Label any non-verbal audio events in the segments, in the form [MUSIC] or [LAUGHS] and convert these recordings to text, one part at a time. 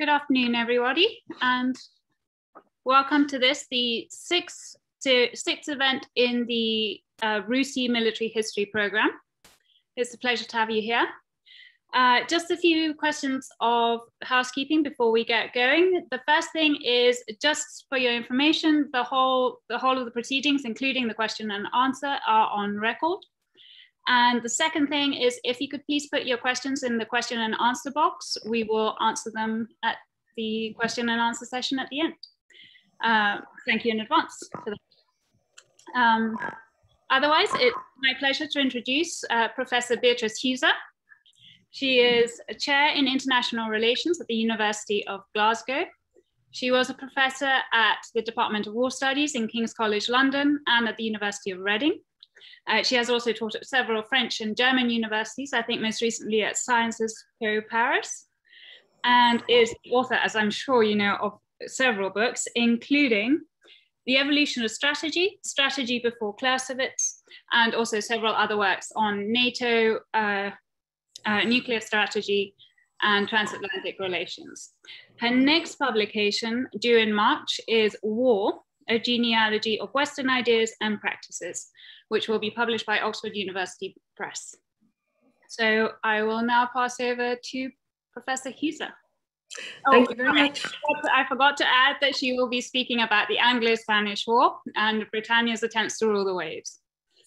Good afternoon, everybody, and welcome to this, the sixth, to, sixth event in the uh, RUSI Military History Program. It's a pleasure to have you here. Uh, just a few questions of housekeeping before we get going. The first thing is just for your information, the whole, the whole of the proceedings, including the question and answer, are on record. And the second thing is if you could please put your questions in the question and answer box, we will answer them at the question and answer session at the end. Uh, thank you in advance. Um, otherwise, it's my pleasure to introduce uh, Professor Beatrice Heuser. She is a chair in international relations at the University of Glasgow. She was a professor at the Department of War Studies in King's College London and at the University of Reading. Uh, she has also taught at several French and German universities, I think most recently at Sciences Po Paris, and is author, as I'm sure you know, of several books, including The Evolution of Strategy, Strategy Before Clausewitz, and also several other works on NATO, uh, uh, nuclear strategy, and transatlantic relations. Her next publication, due in March, is War, a genealogy of Western ideas and practices, which will be published by Oxford University Press. So I will now pass over to Professor Heuser. Thank oh, you very much. I forgot to add that she will be speaking about the Anglo-Spanish War and Britannia's attempts to rule the waves.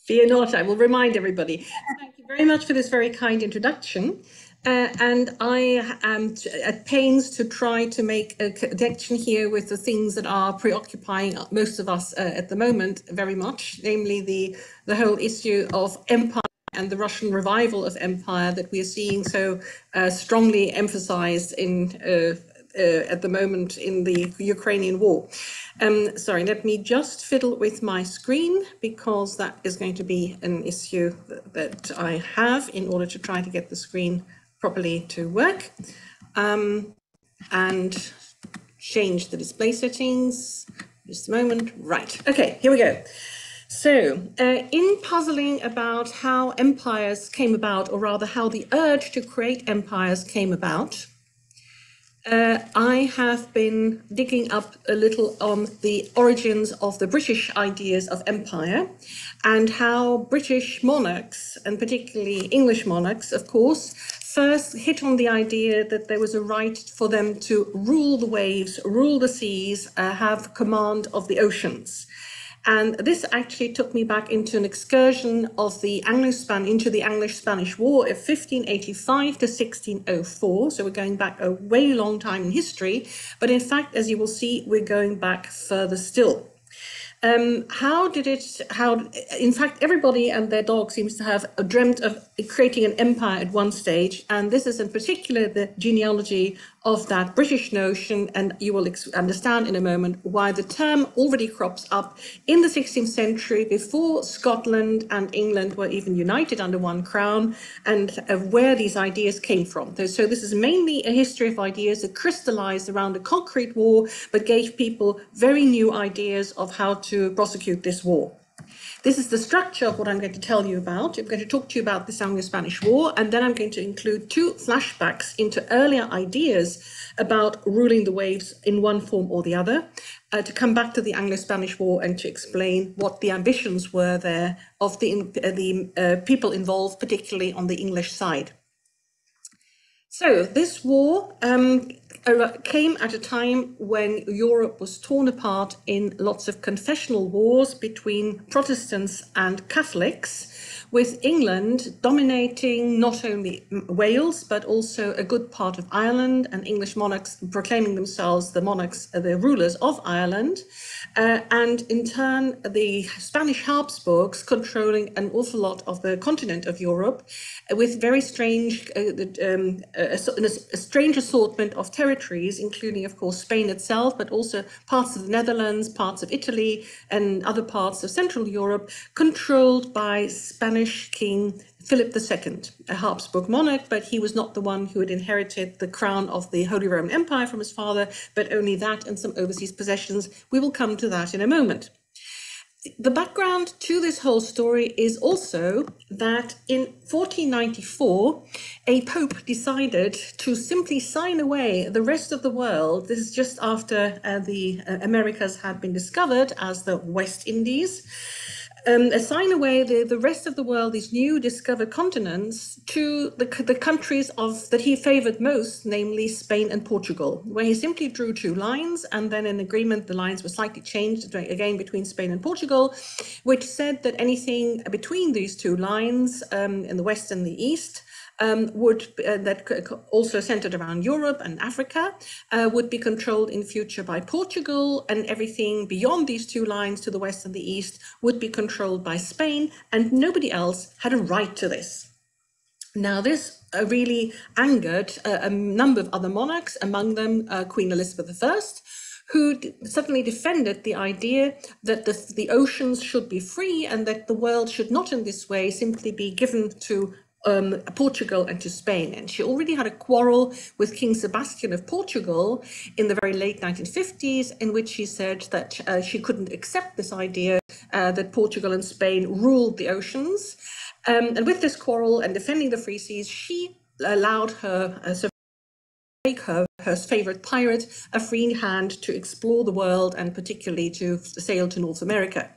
Fear not, I will remind everybody. [LAUGHS] Thank you very much for this very kind introduction. Uh, and I am at pains to try to make a connection here with the things that are preoccupying most of us uh, at the moment very much, namely the, the whole issue of empire and the Russian revival of empire that we are seeing so uh, strongly emphasized in uh, uh, at the moment in the Ukrainian war. Um, sorry, let me just fiddle with my screen because that is going to be an issue that, that I have in order to try to get the screen properly to work um, and change the display settings. Just a moment. Right. Okay, here we go. So, uh, in puzzling about how empires came about, or rather how the urge to create empires came about, uh, I have been digging up a little on the origins of the British ideas of empire and how British monarchs, and particularly English monarchs, of course, first hit on the idea that there was a right for them to rule the waves, rule the seas, uh, have command of the oceans. And this actually took me back into an excursion of the Anglo-Span into the Anglo-Spanish War of 1585 to 1604. So we're going back a way long time in history. But in fact, as you will see, we're going back further still. Um, how did it, how, in fact, everybody and their dog seems to have dreamt of creating an empire at one stage. And this is in particular the genealogy of that British notion, and you will understand in a moment why the term already crops up in the 16th century before Scotland and England were even united under one crown, and uh, where these ideas came from. So this is mainly a history of ideas that crystallized around a concrete war, but gave people very new ideas of how to prosecute this war. This is the structure of what I'm going to tell you about. I'm going to talk to you about the Anglo-Spanish War, and then I'm going to include two flashbacks into earlier ideas about ruling the waves in one form or the other, uh, to come back to the Anglo-Spanish War and to explain what the ambitions were there of the, uh, the uh, people involved, particularly on the English side. So this war um, came at a time when Europe was torn apart in lots of confessional wars between Protestants and Catholics, with England dominating not only Wales, but also a good part of Ireland, and English monarchs proclaiming themselves the monarchs, the rulers of Ireland. Uh, and in turn, the Spanish Habsburgs controlling an awful lot of the continent of Europe uh, with very strange, uh, um, a, a, strange assortment of territories, including, of course, Spain itself, but also parts of the Netherlands, parts of Italy, and other parts of Central Europe, controlled by Spanish King Philip II, a Habsburg monarch, but he was not the one who had inherited the crown of the Holy Roman Empire from his father, but only that and some overseas possessions. We will come to that in a moment. the background to this whole story is also that in 1494, a pope decided to simply sign away the rest of the world. This is just after uh, the uh, Americas had been discovered as the West Indies um, assign away the, the rest of the world, these new discovered continents, to the, the countries of that he favored most, namely Spain and Portugal, where he simply drew two lines, and then in agreement, the lines were slightly changed again between Spain and Portugal, which said that anything between these two lines um, in the west and the east um, would uh, that also centered around Europe and Africa uh, would be controlled in future by Portugal, and everything beyond these two lines to the west and the east would be controlled by Spain, and nobody else had a right to this. Now, this uh, really angered uh, a number of other monarchs, among them uh, Queen Elizabeth I, who suddenly defended the idea that the, the oceans should be free and that the world should not in this way simply be given to um, Portugal and to Spain. And she already had a quarrel with King Sebastian of Portugal in the very late 1950s, in which she said that uh, she couldn't accept this idea uh, that Portugal and Spain ruled the oceans. Um, and with this quarrel and defending the free seas, she allowed her uh, make her, her favorite pirate a free hand to explore the world and particularly to sail to North America.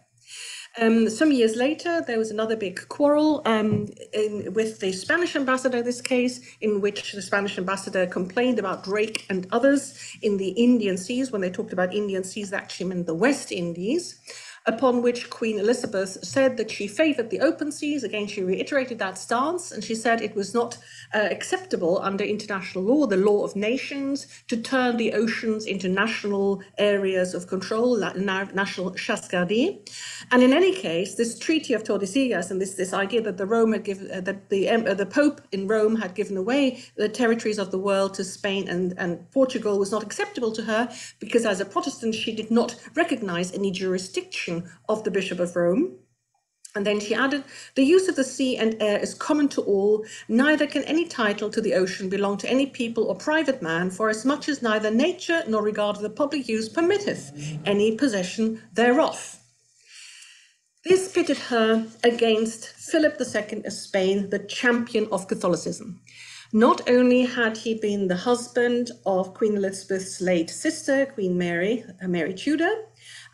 Um, some years later, there was another big quarrel um, in, with the Spanish ambassador, this case, in which the Spanish ambassador complained about Drake and others in the Indian seas. When they talked about Indian seas, that actually meant the West Indies upon which Queen Elizabeth said that she favored the open seas. Again, she reiterated that stance and she said it was not uh, acceptable under international law, the law of nations, to turn the oceans into national areas of control, national chasse gardée. And in any case, this Treaty of Tordesillas and this, this idea that the Rome had given, uh, that the, uh, the Pope in Rome had given away the territories of the world to Spain and, and Portugal was not acceptable to her because as a Protestant, she did not recognize any jurisdiction of the Bishop of Rome. And then she added, the use of the sea and air is common to all, neither can any title to the ocean belong to any people or private man, for as much as neither nature nor regard of the public use permitteth any possession thereof. This pitted her against Philip II of Spain, the champion of Catholicism. Not only had he been the husband of Queen Elizabeth's late sister, Queen Mary, uh, Mary Tudor,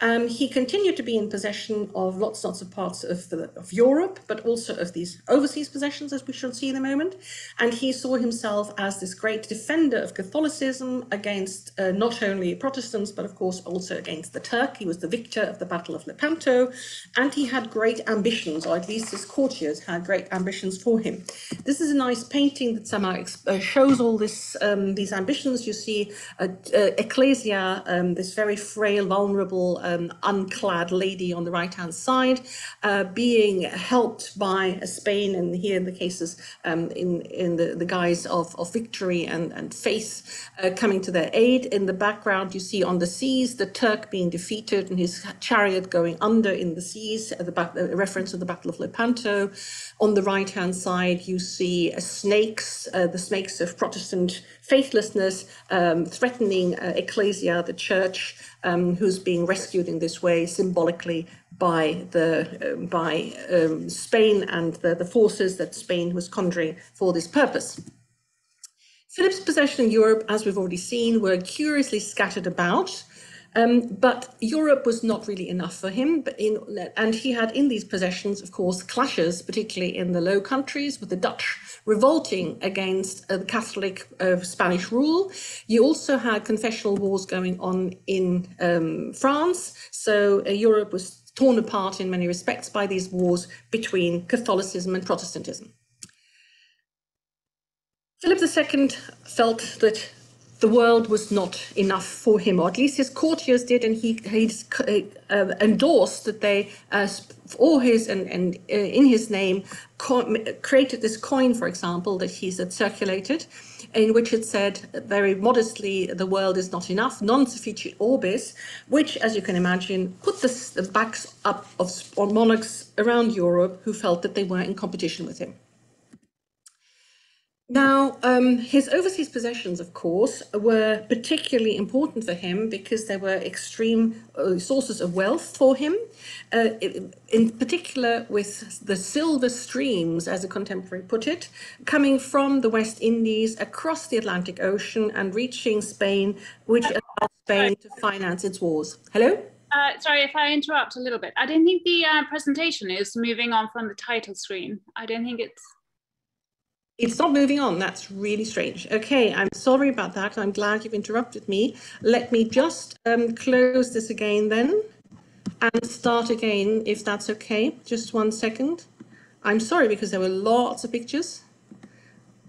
um, he continued to be in possession of lots and lots of parts of, the, of Europe, but also of these overseas possessions, as we shall see in a moment. And he saw himself as this great defender of Catholicism against uh, not only Protestants, but of course also against the Turk. He was the victor of the Battle of Lepanto, and he had great ambitions, or at least his courtiers had great ambitions for him. This is a nice painting that somehow uh, shows all this um, these ambitions. You see uh, Ecclesia, um, this very frail, vulnerable, um, unclad lady on the right hand side, uh, being helped by Spain, and here in the cases um, in, in the, the guise of, of victory and, and faith uh, coming to their aid. In the background, you see on the seas the Turk being defeated and his chariot going under in the seas, uh, the reference to the Battle of Lepanto. On the right hand side, you see uh, snakes, uh, the snakes of Protestant faithlessness, um, threatening uh, ecclesia, the church, um, who's being rescued in this way symbolically by the uh, by um, Spain and the, the forces that Spain was conjuring for this purpose. Philip's possessions in Europe, as we've already seen, were curiously scattered about. Um, but Europe was not really enough for him. But in, and he had in these possessions, of course, clashes, particularly in the Low Countries, with the Dutch revolting against uh, the Catholic uh, Spanish rule. You also had confessional wars going on in um, France. So uh, Europe was torn apart in many respects by these wars between Catholicism and Protestantism. Philip II felt that the world was not enough for him, or at least his courtiers did, and he, he uh, endorsed that they, uh, for his and, and uh, in his name, created this coin, for example, that he's had circulated, in which it said very modestly, the world is not enough, non sufficit orbis, which, as you can imagine, put the, the backs up of monarchs around Europe who felt that they were in competition with him. Now, um, his overseas possessions, of course, were particularly important for him because they were extreme uh, sources of wealth for him, uh, in particular with the silver streams, as a contemporary put it, coming from the West Indies across the Atlantic Ocean and reaching Spain, which allowed Spain to finance its wars. Hello? Uh, sorry if I interrupt a little bit. I don't think the uh, presentation is moving on from the title screen. I don't think it's it's not moving on. That's really strange. Okay, I'm sorry about that. I'm glad you've interrupted me. Let me just um, close this again then and start again, if that's okay. Just one second. I'm sorry because there were lots of pictures.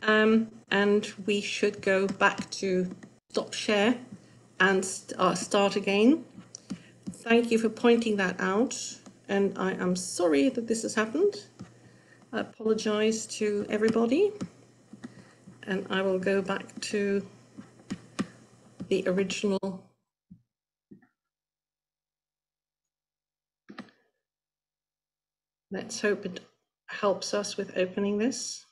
Um, and we should go back to stop share and st uh, start again. Thank you for pointing that out. And I am sorry that this has happened. Apologize to everybody. And I will go back to the original Let's hope it helps us with opening this.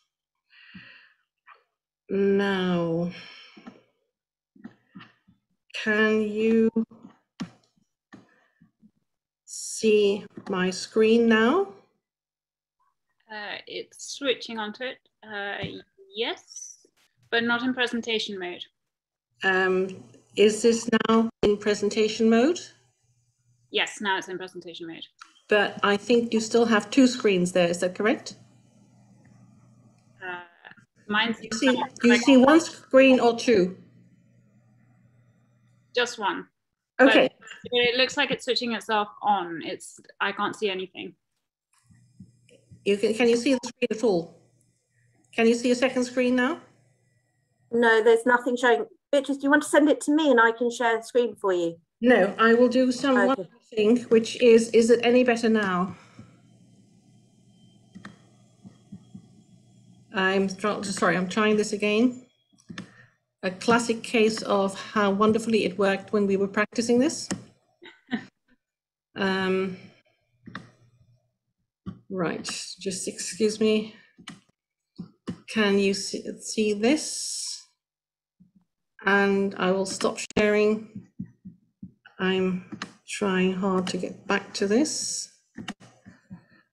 Now, can you see my screen now? Uh, it's switching onto it. Uh, yes, but not in presentation mode. Um, is this now in presentation mode? Yes, now it's in presentation mode. But I think you still have two screens there, is that correct? Uh, mine's you see, you see one screen or two? Just one. Okay. But it looks like it's switching itself on. It's I can't see anything. You can, can you see the screen at all? Can you see a second screen now? No, there's nothing showing. Beatrice, do you want to send it to me and I can share the screen for you? No, I will do some okay. one thing, which is, is it any better now? I'm sorry, I'm trying this again. A classic case of how wonderfully it worked when we were practicing this. [LAUGHS] um, Right, just excuse me. Can you see, see this? And I will stop sharing. I'm trying hard to get back to this.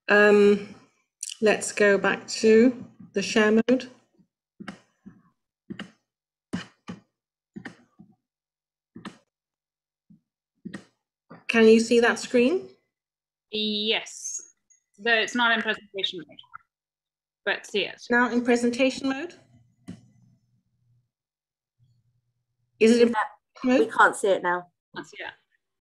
Um, let's go back to the share mode. Can you see that screen? Yes. Though it's not in presentation mode, but see it. Now in presentation mode? Is it in mode? We can't see it now. Can't see it.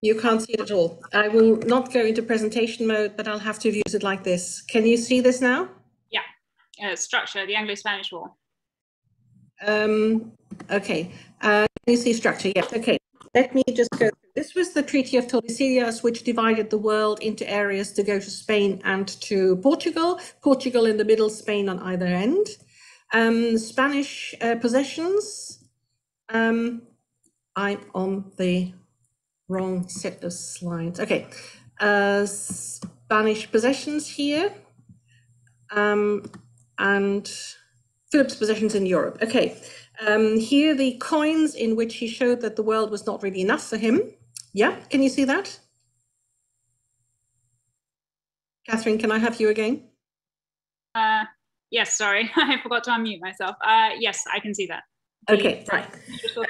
You can't see it at all. I will not go into presentation mode, but I'll have to use it like this. Can you see this now? Yeah, uh, structure, the Anglo-Spanish War. Um, okay, uh, can you see structure? Yes, okay. Let me just go. This was the Treaty of Tordesillas, which divided the world into areas to go to Spain and to Portugal. Portugal in the middle, Spain on either end. Um, Spanish uh, possessions. Um, I'm on the wrong set of slides. Okay, uh, Spanish possessions here. Um, and Philip's possessions in Europe. Okay, um, here the coins in which he showed that the world was not really enough for him. Yeah, can you see that? Catherine, can I have you again? Uh, yes, sorry, [LAUGHS] I forgot to unmute myself. Uh, yes, I can see that. Okay, right.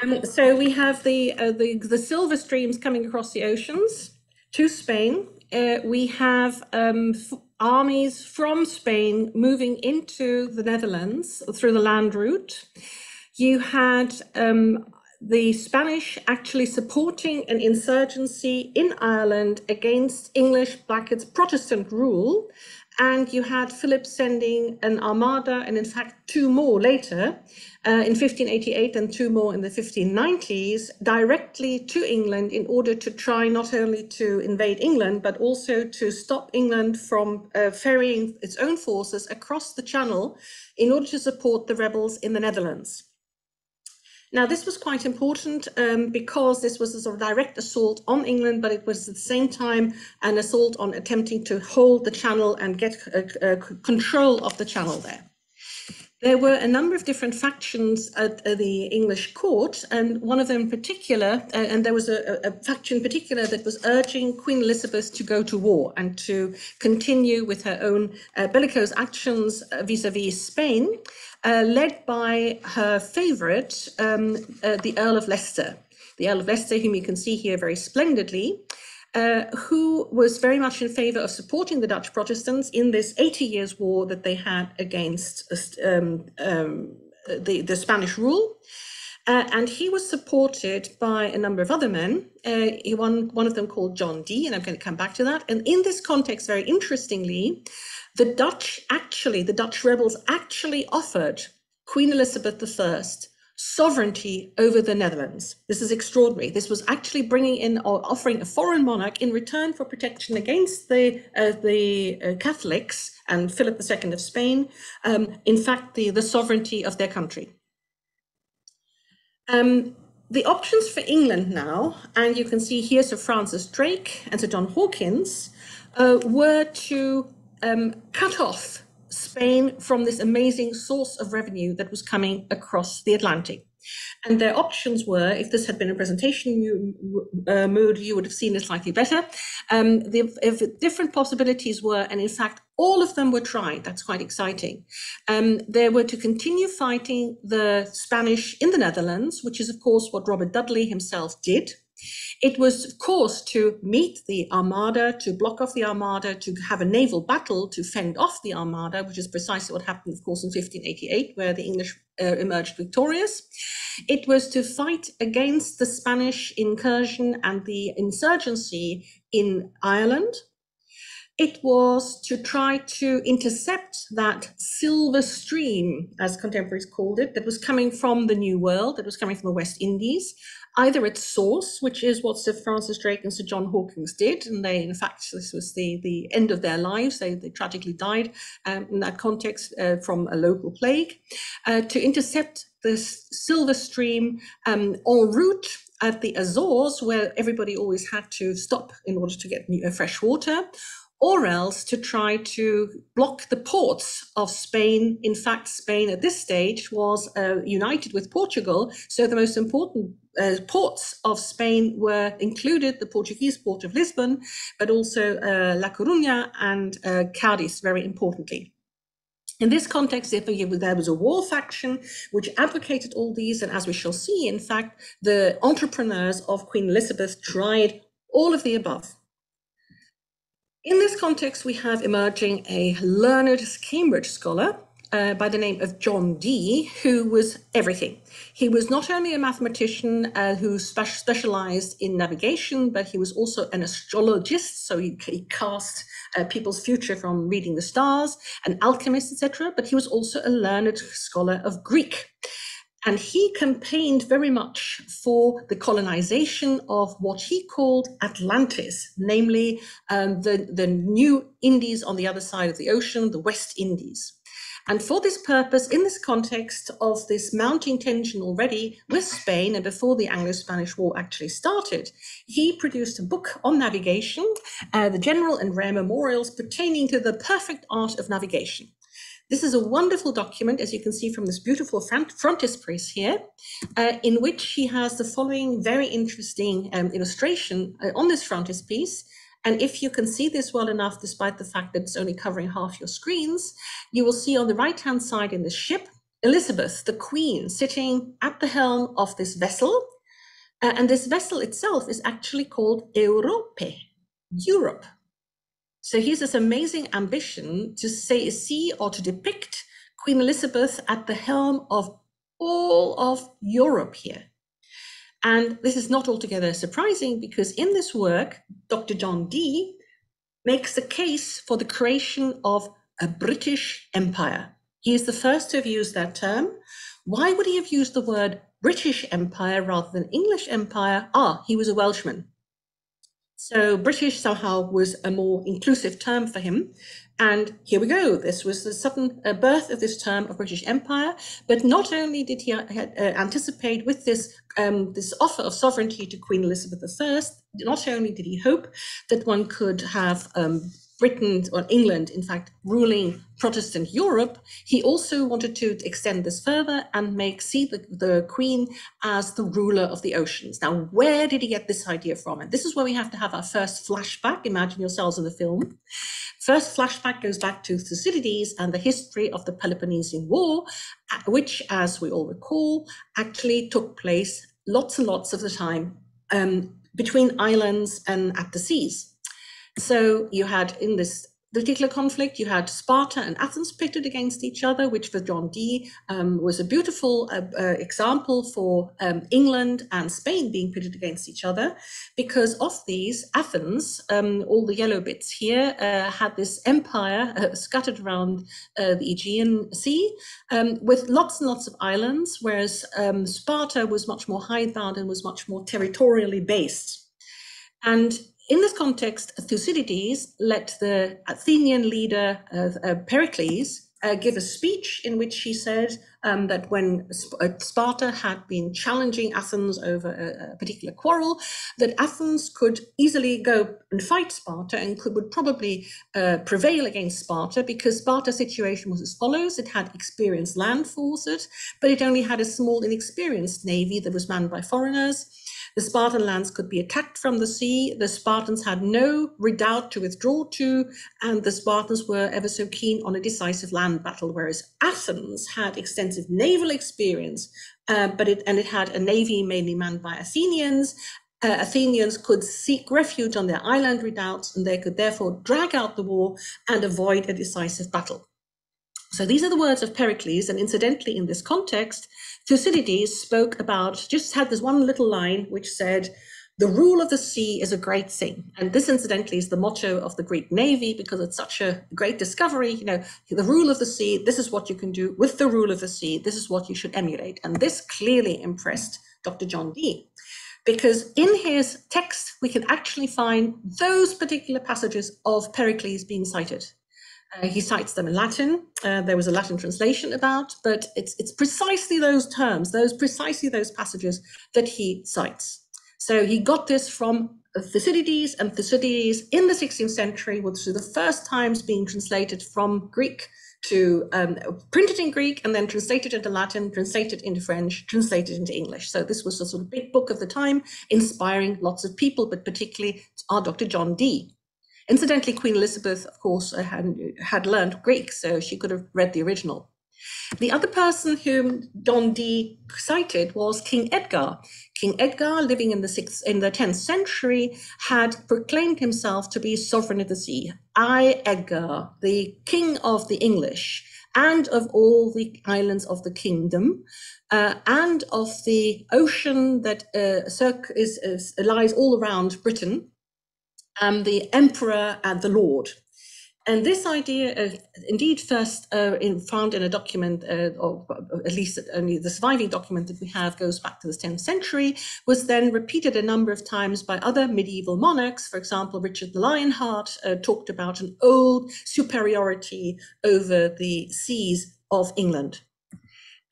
Um, so we have the, uh, the the silver streams coming across the oceans to Spain. Uh, we have um, armies from Spain moving into the Netherlands through the land route you had um, the Spanish actually supporting an insurgency in Ireland against English brackets Protestant rule. And you had Philip sending an armada, and in fact, two more later, uh, in 1588 and two more in the 1590s, directly to England in order to try not only to invade England, but also to stop England from uh, ferrying its own forces across the Channel in order to support the rebels in the Netherlands. Now, this was quite important um, because this was a sort of direct assault on England, but it was at the same time an assault on attempting to hold the channel and get uh, uh, control of the channel there. There were a number of different factions at, at the English court, and one of them in particular, uh, and there was a, a, faction in particular that was urging Queen Elizabeth to go to war and to continue with her own uh, bellicose actions vis a vis Spain, uh, led by her favourite, um, uh, the Earl of Leicester. The Earl of Leicester, whom you can see here very splendidly, uh, who was very much in favor of supporting the Dutch Protestants in this 80 years war that they had against um, um, the, the Spanish rule. Uh, and he was supported by a number of other men, uh, one, one of them called John Dee, and I'm going to come back to that. And in this context, very interestingly, the Dutch actually, the Dutch rebels actually offered Queen Elizabeth I sovereignty over the Netherlands. This is extraordinary. This was actually bringing in or offering a foreign monarch in return for protection against the uh, the uh, Catholics and Philip II of Spain. Um, in fact, the the sovereignty of their country. Um, the options for England now, and you can see here Sir Francis Drake and Sir John Hawkins, uh, were to um, cut off Spain from this amazing source of revenue that was coming across the Atlantic. And their options were, if this had been a presentation uh, mood, you would have seen it slightly better. Um, the if different possibilities were, and in fact, all of them were tried. That's quite exciting. Um, they were to continue fighting the Spanish in the Netherlands, which is, of course, what Robert Dudley himself did. It was, of course, to meet the Armada, to block off the Armada, to have a naval battle to fend off the Armada, which is precisely what happened, of course, in 1588, where the English uh, emerged victorious. It was to fight against the Spanish incursion and the insurgency in Ireland. It was to try to intercept that silver stream, as contemporaries called it, that was coming from the New World, that was coming from the West Indies, either its source, which is what Sir Francis Drake and Sir John Hawkins did, and they, in fact, this was the, the end of their lives. They, they tragically died um, in that context uh, from a local plague, uh, to intercept this silver stream um, en route at the Azores, where everybody always had to stop in order to get new, uh, fresh water, or else to try to block the ports of Spain. In fact, Spain at this stage was uh, united with Portugal, so the most important uh, ports of Spain were included the Portuguese port of Lisbon, but also uh, La Coruña and uh, Cadiz, very importantly. In this context, there was a war faction which advocated all these, and as we shall see, in fact, the entrepreneurs of Queen Elizabeth tried all of the above. In this context, we have emerging a learned Cambridge scholar uh, by the name of John Dee, who was everything. He was not only a mathematician uh, who spe specialized in navigation, but he was also an astrologist. So he, he cast uh, people's future from reading the stars, an alchemist, etc. But he was also a learned scholar of Greek. And he campaigned very much for the colonization of what he called Atlantis, namely um, the, the new Indies on the other side of the ocean, the West Indies. And for this purpose, in this context of this mounting tension already with Spain and before the Anglo Spanish War actually started, he produced a book on navigation, uh, the general and rare memorials pertaining to the perfect art of navigation. This is a wonderful document, as you can see from this beautiful front, frontispiece here, uh, in which he has the following very interesting um, illustration uh, on this frontispiece, and if you can see this well enough, despite the fact that it's only covering half your screens, you will see on the right-hand side in the ship, Elizabeth, the Queen, sitting at the helm of this vessel. Uh, and this vessel itself is actually called Europe, Europe. So here's this amazing ambition to say, see or to depict Queen Elizabeth at the helm of all of Europe here. And this is not altogether surprising because in this work, Dr. John Dee makes the case for the creation of a British Empire. He is the first to have used that term. Why would he have used the word British Empire rather than English Empire? Ah, he was a Welshman. So British somehow was a more inclusive term for him. And here we go. This was the sudden uh, birth of this term of British Empire. But not only did he uh, uh, anticipate with this um, this offer of sovereignty to Queen Elizabeth I, not only did he hope that one could have um, Britain or England, in fact, ruling Protestant Europe, he also wanted to extend this further and make see the, the Queen as the ruler of the oceans. Now, where did he get this idea from? And this is where we have to have our first flashback. Imagine yourselves in the film. First flashback goes back to Thucydides and the history of the Peloponnesian War, which, as we all recall, actually took place lots and lots of the time um, between islands and at the seas. So you had in this particular conflict, you had Sparta and Athens pitted against each other, which for John Dee um, was a beautiful uh, uh, example for um, England and Spain being pitted against each other. Because of these, Athens, um, all the yellow bits here, uh, had this empire uh, scattered around uh, the Aegean Sea um, with lots and lots of islands, whereas um, Sparta was much more hidebound and was much more territorially based. And in this context, Thucydides let the Athenian leader uh, uh, Pericles uh, give a speech in which he said um, that when uh, Sparta had been challenging Athens over a, a, particular quarrel, that Athens could easily go and fight Sparta and could would probably uh, prevail against Sparta because Sparta's situation was as follows: it had experienced land forces, but it only had a small, inexperienced navy that was manned by foreigners. The Spartan lands could be attacked from the sea. The Spartans had no redoubt to withdraw to, and the Spartans were ever so keen on a decisive land battle, whereas Athens had extensive naval experience, uh, but it and it had a navy mainly manned by Athenians. Uh, Athenians could seek refuge on their island redoubts, and they could therefore drag out the war and avoid a decisive battle. So these are the words of Pericles, and incidentally, in this context, Thucydides spoke about, just had this one little line which said, the rule of the sea is a great thing. And this, incidentally, is the motto of the Greek Navy because it's such a great discovery. You know, the rule of the sea, this is what you can do with the rule of the sea. This is what you should emulate. And this clearly impressed Dr. John Dee because in his text, we can actually find those particular passages of Pericles being cited. Uh, he cites them in Latin. Uh, there was a Latin translation about, but it's it's precisely those terms, those precisely those passages that he cites. So he got this from Thucydides, and Thucydides in the 16th century was the first times being translated from Greek to um, printed in Greek and then translated into Latin, translated into French, translated into English. So this was a sort of big book of the time, inspiring lots of people, but particularly our Dr. John Dee. Incidentally, Queen Elizabeth, of course, uh, had, had learned Greek, so she could have read the original. The other person whom John Dee cited was King Edgar. King Edgar, living in the sixth, in the tenth century, had proclaimed himself to be sovereign of the sea. I, Edgar, the king of the English, and of all the islands of the kingdom, uh, and of the ocean that uh, is, is, lies all around Britain, um, the emperor and the lord. And this idea, of, indeed, first uh, in, found in a document, uh, or at least only the surviving document that we have goes back to the 10th century, was then repeated a number of times by other medieval monarchs. For example, Richard the Lionheart uh, talked about an old superiority over the seas of England.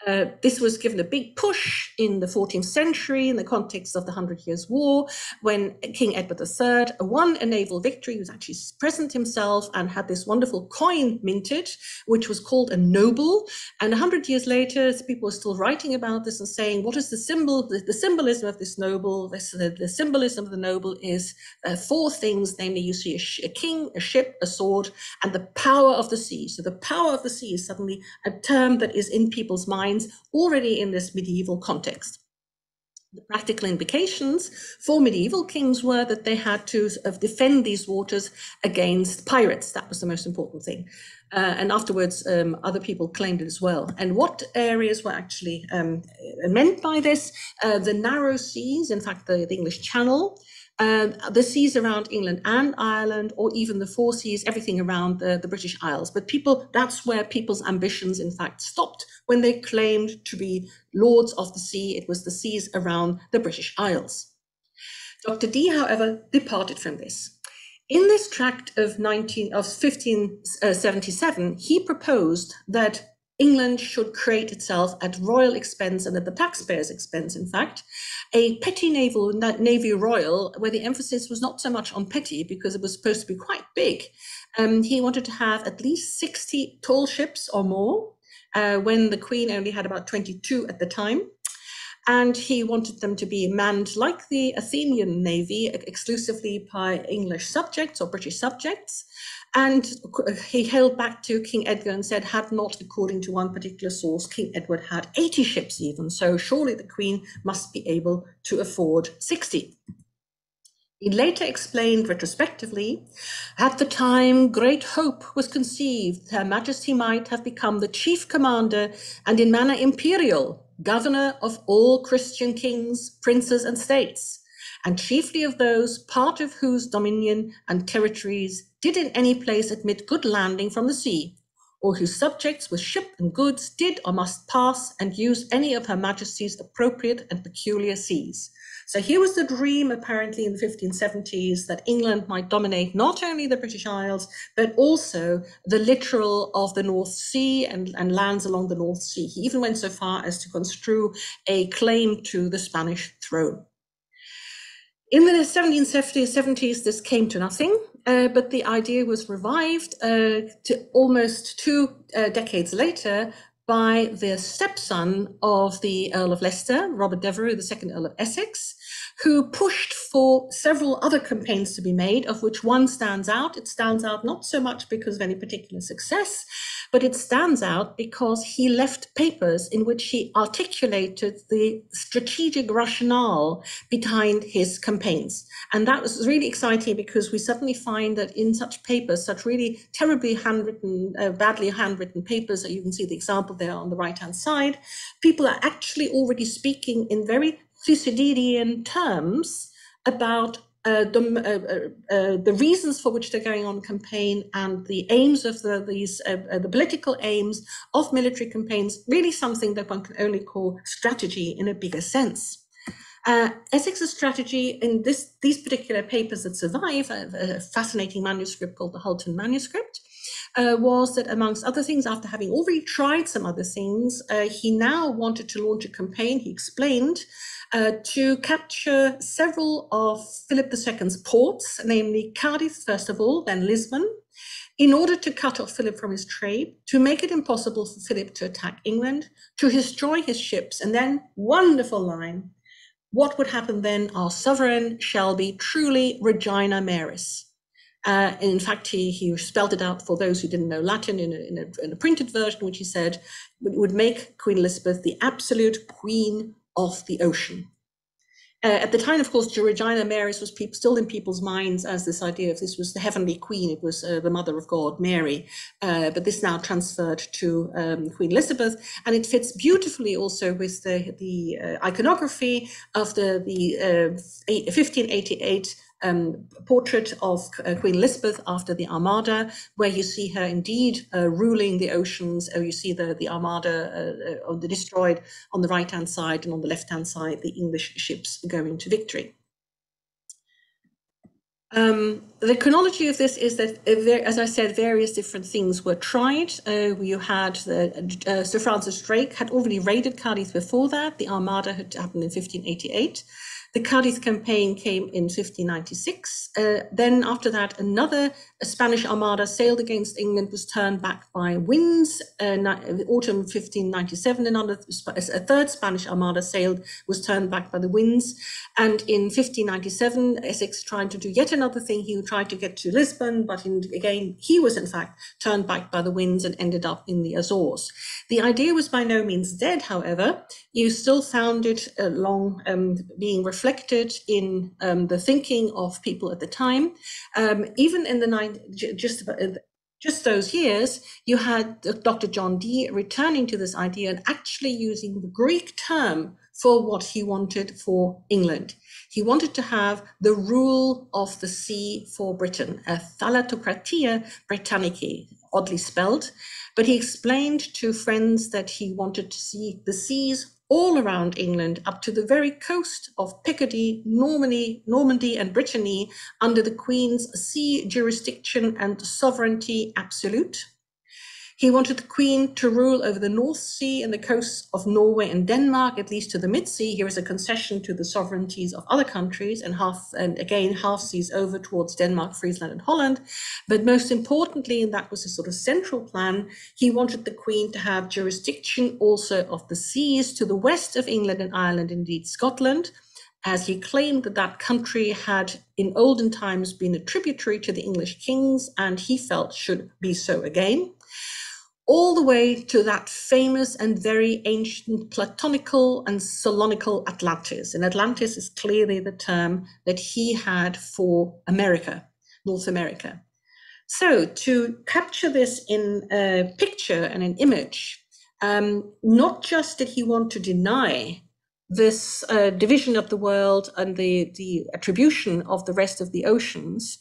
Uh, this was given a big push in the 14th century in the context of the Hundred Years' War, when King Edward III won a naval victory. He was actually present himself and had this wonderful coin minted, which was called a noble. And hundred years later, people are still writing about this and saying, what is the symbol, the, the symbolism of this noble? This, the, the, symbolism of the noble is uh, four things, namely you see a, a king, a ship, a sword, and the power of the sea. So the power of the sea is suddenly a term that is in people's minds already in this medieval context. The practical implications for medieval kings were that they had to defend these waters against pirates. That was the most important thing. Uh, and afterwards, um, other people claimed it as well. And what areas were actually um, meant by this? Uh, the narrow seas, in fact, the, the English Channel, um, the seas around England and Ireland, or even the four seas, everything around the, the British Isles. But people, that's where people's ambitions, in fact, stopped when they claimed to be lords of the sea. It was the seas around the British Isles. Dr. Dee, however, departed from this. In this tract of, 19, of 1577, he proposed that England should create itself at royal expense and at the taxpayers' expense, in fact, a petty naval navy royal, where the emphasis was not so much on petty because it was supposed to be quite big, Um, he wanted to have at least 60 tall ships or more, uh, when the Queen only had about 22 at the time. And he wanted them to be manned like the Athenian navy, exclusively by English subjects or British subjects. And he held back to King Edgar and said, had not, according to one particular source, King Edward had 80 ships even. So surely the Queen must be able to afford 60. He later explained retrospectively, at the time great hope was conceived Her Majesty might have become the chief commander and in manner imperial, governor of all Christian kings, princes and states, and chiefly of those part of whose dominion and territories did in any place admit good landing from the sea, or whose subjects with ship and goods did or must pass and use any of Her Majesty's appropriate and peculiar seas so here was the dream, apparently, in the 1570s that England might dominate not only the British Isles, but also the littoral of the North Sea and, and lands along the North Sea. He even went so far as to construe a claim to the Spanish throne. In the 1770s, 70s, this came to nothing, uh, but the idea was revived uh, to almost two uh, decades later by the stepson of the Earl of Leicester, Robert Devereux, the second Earl of Essex, who pushed for several other campaigns to be made, of which one stands out. It stands out not so much because of any particular success, but it stands out because he left papers in which he articulated the strategic rationale behind his campaigns. And that was really exciting because we suddenly find that in such papers, such really terribly handwritten, uh, badly handwritten papers, you can see the example there on the right hand side, people are actually already speaking in very Thucydidean terms about uh, the, uh, uh, uh, the reasons for which they're going on campaign and the aims of the, these uh, uh, the political aims of military campaigns really something that one can only call strategy in a bigger sense. Essex's strategy in this these particular papers that survive, a, a fascinating manuscript called the Hulton Manuscript, uh, was that, amongst other things, after having already tried some other things, uh, he now wanted to launch a campaign, he explained, uh, to capture several of Philip II's ports, namely Cadiz, first of all, then Lisbon, in order to cut off Philip from his trade, to make it impossible for Philip to attack England, to destroy his ships, and then, wonderful line, what would happen then? Our sovereign shall be truly Regina Maris. Uh, in fact, he, he spelled it out for those who didn't know Latin in a, in a, in a printed version, which he said would make Queen Elizabeth the absolute queen of the ocean. Uh, at the time, of course, Regina Maris was still in people's minds as this idea of this was the heavenly queen, it was uh, the mother of God, Mary. Uh, but this now transferred to um, Queen Elizabeth, and it fits beautifully also with the, the uh, iconography of the, the 1588 uh, um, portrait of uh, Queen Elizabeth after the Armada, where you see her indeed uh, ruling the oceans. Oh, you see the, the Armada uh, uh the destroyed on the right hand side, and on the left hand side, the English ships going to victory. Um, the chronology of this is that, uh, as I said, various different things were tried. Uh, you had the, uh, Sir Francis Drake had already raided Cadiz before that. The Armada had happened in 1588. The Cadiz campaign came in 1596. Uh, then, after that, another Spanish armada sailed against England, was turned back by winds. Uh, autumn 1597, another, a third Spanish armada sailed, was turned back by the winds. And in 1597, Essex tried to do yet another thing. He tried to get to Lisbon, but in, again, he was in fact turned back by the winds and ended up in the Azores. The idea was by no means dead, however. You still found it along um, being reflected reflected in um, the thinking of people at the time. Um, even in the nine, just about, uh, just those years, you had Dr. John Dee returning to this idea and actually using the Greek term for what he wanted for England. He wanted to have the rule of the sea for Britain, a thalatocratia Britannicae, oddly spelled. But he explained to friends that he wanted to see the seas all around England up to the very coast of Picardy, Normandy, Normandy and Brittany under the Queen's sea jurisdiction and sovereignty absolute. He wanted the Queen to rule over the North Sea and the coasts of Norway and Denmark, at least to the mid sea. Here is a concession to the sovereignties of other countries, and half and again half seas over towards Denmark, Friesland, and Holland. But most importantly, and that was a sort of central plan, he wanted the Queen to have jurisdiction also of the seas to the west of England and Ireland, indeed Scotland as he claimed that that country had in olden times been a tributary to the English kings and he felt should be so again all the way to that famous and very ancient Platonical and Solonical Atlantis. And Atlantis is clearly the term that he had for America, North America. So to capture this in a picture and an image, um, not just did he want to deny this uh, division of the world and the, the attribution of the rest of the oceans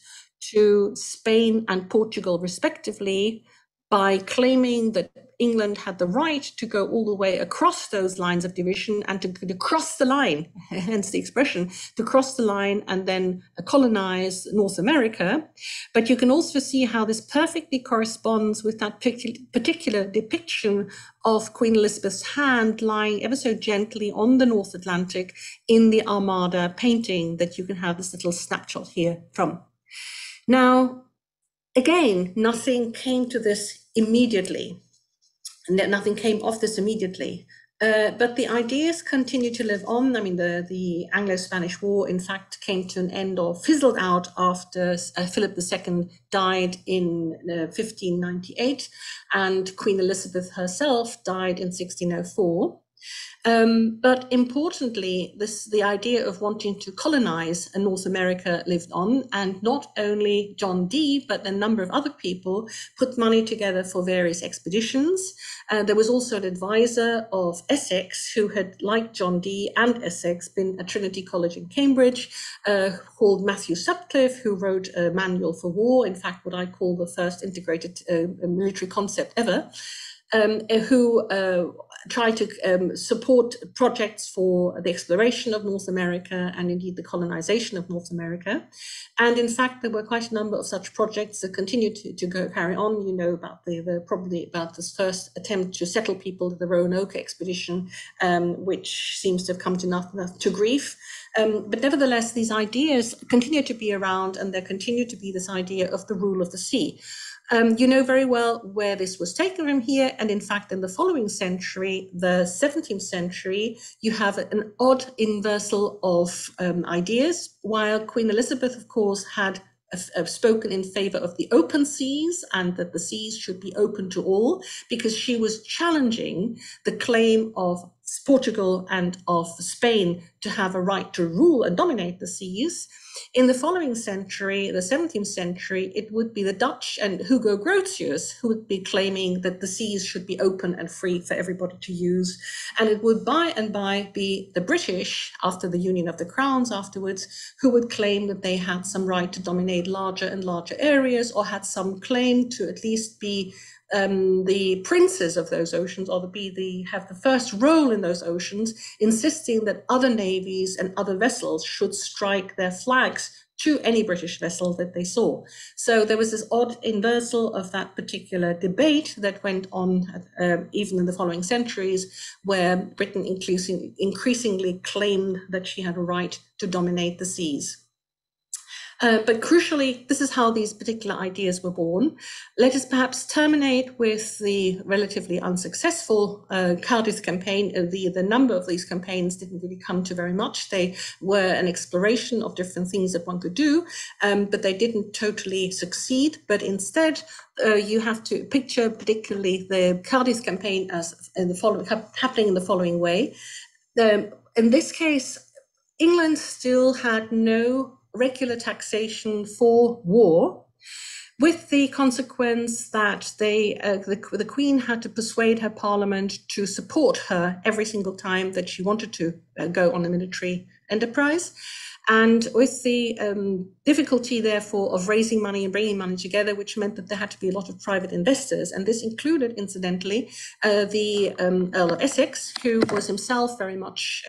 to Spain and Portugal, respectively, by claiming that England had the right to go all the way across those lines of division and to, to, cross the line, [LAUGHS] hence the expression, to cross the line and then colonize North America. But you can also see how this perfectly corresponds with that particular depiction of Queen Elizabeth's hand lying ever so gently on the North Atlantic in the Armada painting that you can have this little snapshot here from. Now, again, nothing came to this immediately. And nothing came of this immediately. Uh, but the ideas continue to live on. I mean, the, the Anglo-Spanish War, in fact, came to an end or fizzled out after uh, Philip II died in uh, 1598, and Queen Elizabeth herself died in 1604. Um, but importantly, this the idea of wanting to colonize North America lived on, and not only John Dee, but a number of other people put money together for various expeditions. Uh, there was also an advisor of Essex who had, like John Dee and Essex, been at Trinity College in Cambridge, uh, called Matthew Sutcliffe, who wrote a manual for war. In fact, what I call the first integrated uh, military concept ever. Um, who uh, try to um, support projects for the exploration of North America and indeed the colonization of North America. And in fact, there were quite a number of such projects that continue to, to go carry on. You know about the, the probably about this first attempt to settle people the Roanoke expedition, um, which seems to have come to enough to grief. Um, but nevertheless, these ideas continue to be around, and there continue to be this idea of the rule of the sea. Um, you know very well where this was taken from here. And in fact, in the following century, the 17th century, you have an odd inversal of um, ideas. While Queen Elizabeth, of course, had have spoken in favor of the open seas and that the seas should be open to all because she was challenging the claim of Portugal and of Spain to have a right to rule and dominate the seas. In the following century, the 17th century, it would be the Dutch and Hugo Grotius who would be claiming that the seas should be open and free for everybody to use. And it would by and by be the British, after the Union of the Crowns afterwards, who would claim that they had some right to dominate larger and larger areas or had some claim to at least be um, the princes of those oceans or the, be the have the first role in those oceans, insisting that other navies and other vessels should strike their flags to any British vessel that they saw. So there was this odd inversal of that particular debate that went on uh, even in the following centuries, where Britain increasingly claimed that she had a right to dominate the seas. Uh, but crucially, this is how these particular ideas were born. Let us perhaps terminate with the relatively unsuccessful uh, Cadiz campaign. Uh, the, the number of these campaigns didn't really come to very much. They were an exploration of different things that one could do, um, but they didn't totally succeed. But instead, uh, you have to picture particularly the Cadiz campaign as in the following, happening in the following way. Um, in this case, England still had no regular taxation for war, with the consequence that they, uh, the, the Queen had to persuade her Parliament to support her every single time that she wanted to uh, go on a military enterprise. And with the um, difficulty, therefore, of raising money and bringing money together, which meant that there had to be a lot of private investors. And this included, incidentally, uh, the um, Earl of Essex, who was himself very much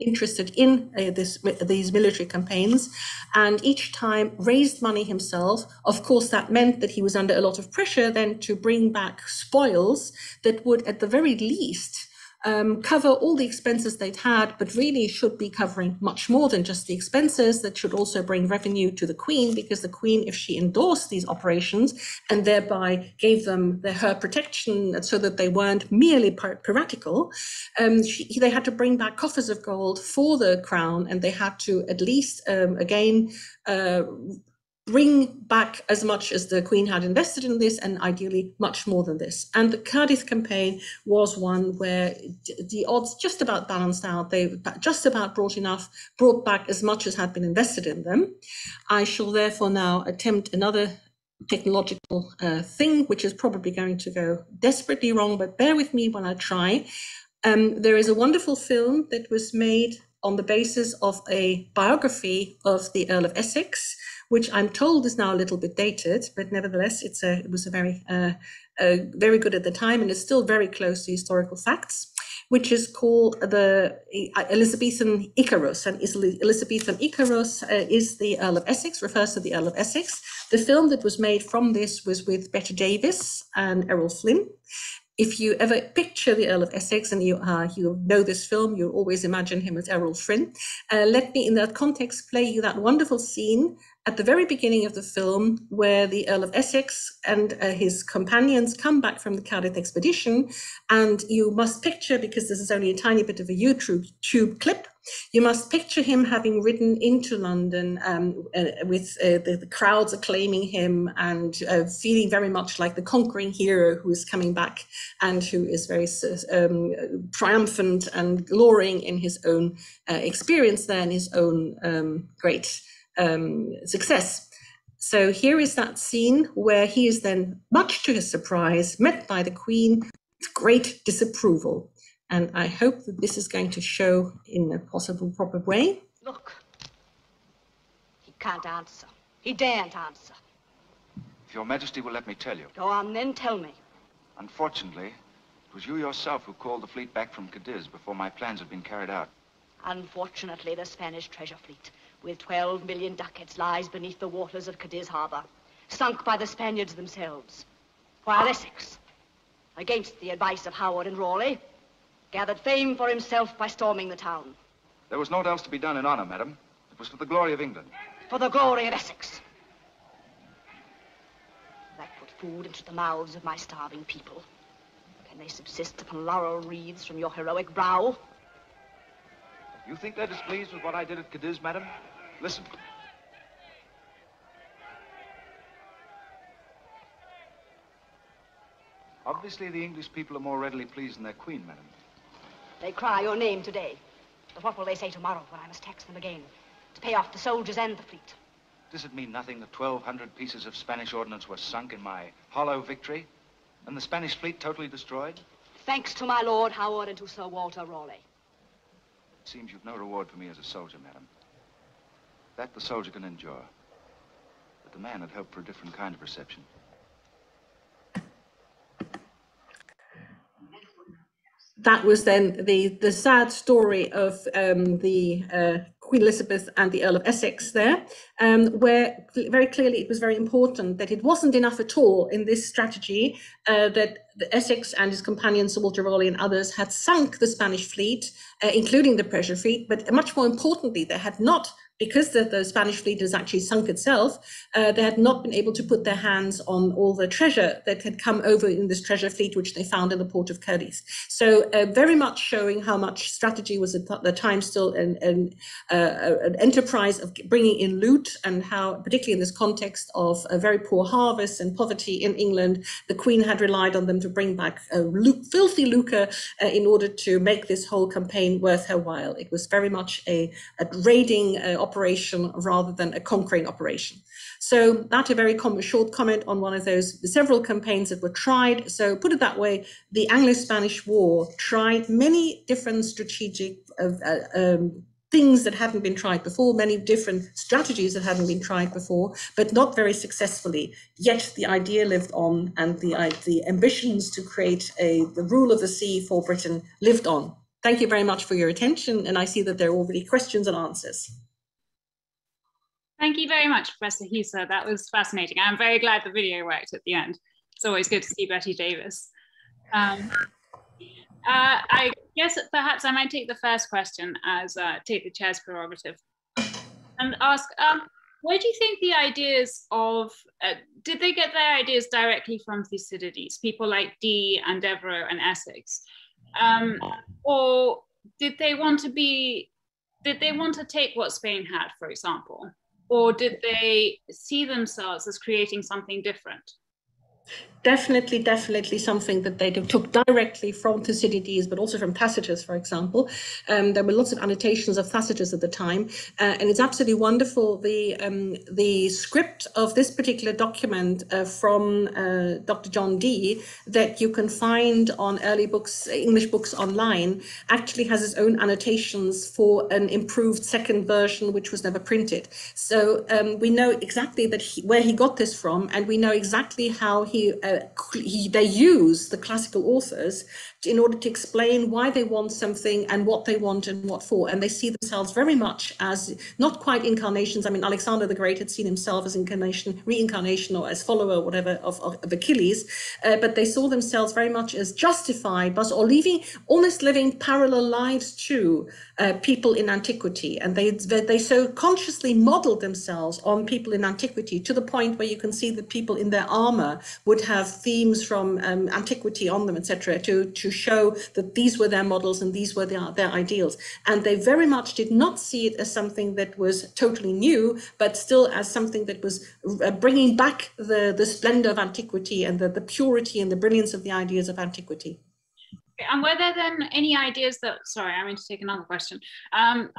interested in uh, this, these military campaigns and each time raised money himself. Of course, that meant that he was under a lot of pressure then to bring back spoils that would, at the very least, um, cover all the expenses they'd had, but really should be covering much more than just the expenses. That should also bring revenue to the Queen, because the Queen, if she endorsed these operations and thereby gave them the, her protection so that they weren't merely piratical, um, she, they had to bring back coffers of gold for the Crown, and they had to at least, um, again, uh, bring back as much as the Queen had invested in this, and ideally much more than this. And the Cadiz campaign was one where the odds just about balanced out. They just about brought enough, brought back as much as had been invested in them. I shall therefore now attempt another technological uh, thing, which is probably going to go desperately wrong, but bear with me when I try. Um, there is a wonderful film that was made on the basis of a biography of the Earl of Essex, which I'm told is now a little bit dated, but nevertheless, it's a, it was a very, uh, very good at the time and is still very close to historical facts, which is called the uh, Elizabethan Icarus. And Elizabethan Icarus uh, is the Earl of Essex, refers to the Earl of Essex. The film that was made from this was with Bette Davis and Errol Flynn if you ever picture the Earl of Essex and you uh, you know this film, you always imagine him as Errol Flynn. Uh, let me, in that context, play you that wonderful scene at the very beginning of the film where the Earl of Essex and uh, his companions come back from the Cadiz expedition. And you must picture, because this is only a tiny bit of a YouTube tube clip, you must picture him having ridden into London um, uh, with uh, the, the, crowds acclaiming him and uh, feeling very much like the conquering hero who is coming back and who is very um, triumphant and glorying in his own uh, experience there and his own um, great um, success. So here is that scene where he is then, much to his surprise, met by the Queen with great disapproval. And I hope that this is going to show in a possible proper way. Look, he can't answer. He daren't answer. If your majesty will let me tell you. Go on then, tell me. Unfortunately, it was you yourself who called the fleet back from Cadiz before my plans had been carried out. Unfortunately, the Spanish treasure fleet, with 12 million ducats, lies beneath the waters of Cadiz harbor, sunk by the Spaniards themselves. While Essex, against the advice of Howard and Raleigh, gathered fame for himself by storming the town. There was naught else to be done in honor, madam. It was for the glory of England. For the glory of Essex. That put food into the mouths of my starving people. Can they subsist upon laurel wreaths from your heroic brow? You think they're displeased with what I did at Cadiz, madam? Listen. Obviously, the English people are more readily pleased than their queen, madam. They cry your name today. But what will they say tomorrow when I must tax them again to pay off the soldiers and the fleet? Does it mean nothing that 1,200 pieces of Spanish ordnance were sunk in my hollow victory and the Spanish fleet totally destroyed? Thanks to my Lord Howard and to Sir Walter Raleigh. It seems you've no reward for me as a soldier, madam. That the soldier can endure. But the man had hoped for a different kind of reception. that was then the the sad story of um, the uh, Queen Elizabeth and the Earl of Essex there, um, where very clearly it was very important that it wasn't enough at all in this strategy uh, that Essex and his companions, Sir Walter Raleigh and others, had sunk the Spanish fleet, uh, including the treasure fleet, but much more importantly, they had not because the, the, Spanish fleet has actually sunk itself, uh, they had not been able to put their hands on all the treasure that had come over in this treasure fleet, which they found in the port of Cadiz. So uh, very much showing how much strategy was at the time still an, an, uh, an, enterprise of bringing in loot and how, particularly in this context of a very poor harvest and poverty in England, the Queen had relied on them to bring back filthy lucre uh, in order to make this whole campaign worth her while. It was very much a, a raiding uh, operation rather than a conquering operation. So that's a very short comment on one of those several campaigns that were tried. So put it that way, the Anglo-Spanish War tried many different strategic uh, uh, um, things that hadn't been tried before, many different strategies that hadn't been tried before, but not very successfully. Yet the idea lived on, and the uh, the ambitions to create a the rule of the sea for Britain lived on. thank you very much for your attention. And I see that there are already questions and answers. Thank you very much, Professor Heuser. That was fascinating. I'm very glad the video worked at the end. It's always good to see Bette Davis. Um, uh, I guess perhaps I might take the first question as uh, take the chair's prerogative and ask, um, where do you think the ideas of, uh, did they get their ideas directly from Thucydides, people like Dee and Devereux and Essex? Um, or did they want to be, did they want to take what Spain had, for example? Or did they see themselves as creating something different? Definitely, definitely something that they took directly from Thucydides, but also from Tacitus, for example. Um, there were lots of annotations of Tacitus at the time, uh, and it's absolutely wonderful. The um, the script of this particular document uh, from uh, Dr. John Dee that you can find on early books, English books online, actually has its own annotations for an improved second version, which was never printed. So um, we know exactly that he, where he got this from, and we know exactly how he uh, he, they use the classical authors in order to explain why they want something and what they want and what for. And they see themselves very much as not quite incarnations. I mean, Alexander the Great had seen himself as incarnation, reincarnation, or as follower, whatever, of, of, of Achilles, uh, but they saw themselves very much as justified, but or living almost living parallel lives to uh, people in antiquity, and they they so consciously modeled themselves on people in antiquity to the point where you can see that people in their armor would have themes from um, antiquity on them, etc., to to show that these were their models and these were their, their ideals. And they very much did not see it as something that was totally new, but still as something that was uh, bringing back the, the splendor of antiquity and the, the purity and the brilliance of the ideas of antiquity. And were there then any ideas that, sorry, I'm going to take another question. Um,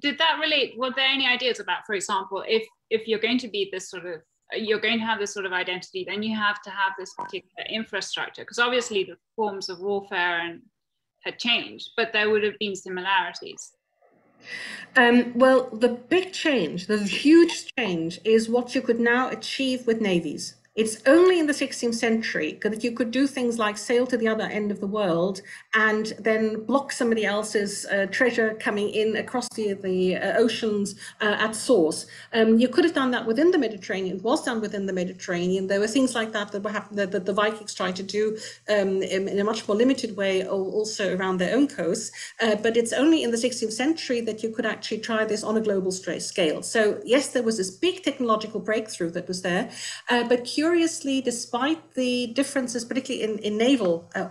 did that relate, were there any ideas about, for example, if, if you're going to be this sort of you're going to have this sort of identity, then you have to have this particular infrastructure. Because obviously the forms of warfare and had changed, but there would have been similarities. Um, well, the big change, the huge change, is what you could now achieve with navies. It's only in the 16th century that you could do things like sail to the other end of the world and then block somebody else's uh, treasure coming in across the, the uh, oceans uh, at source. Um, you could have done that within the Mediterranean. It was done within the Mediterranean. There were things like that that, that, that the Vikings tried to do um, in, in, a much more limited way also around their own coasts. Uh, but it's only in the 16th century that you could actually try this on a global scale. So yes, there was this big technological breakthrough that was there, uh, but curiously, despite the differences, particularly in, in naval uh,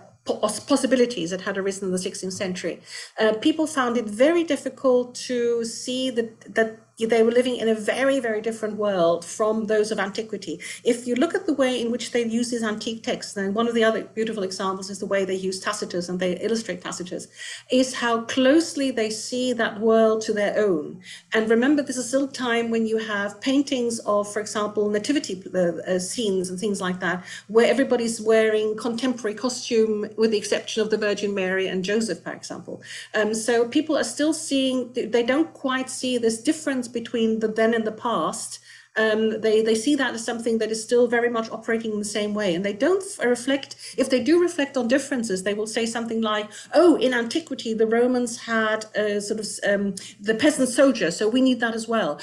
possibilities that had arisen in the 16th century, uh, people found it very difficult to see that, that they were living in a very, very different world from those of antiquity. If you look at the way in which they use these antique texts, then one of the other beautiful examples is the way they use Tacitus and they illustrate Tacitus, is how closely they see that world to their own. And remember, this is still a time when you have paintings of, for example, nativity uh, uh, scenes and things like that, where everybody's wearing contemporary costume, with the exception of the Virgin Mary and Joseph, for example. Um, so people are still seeing, they don't quite see this difference difference between the then and the past um, they, they see that as something that is still very much operating in the same way. And they don't reflect, if they do reflect on differences, they will say something like, oh, in antiquity, the Romans had a sort of um, the peasant soldier, so we need that as well.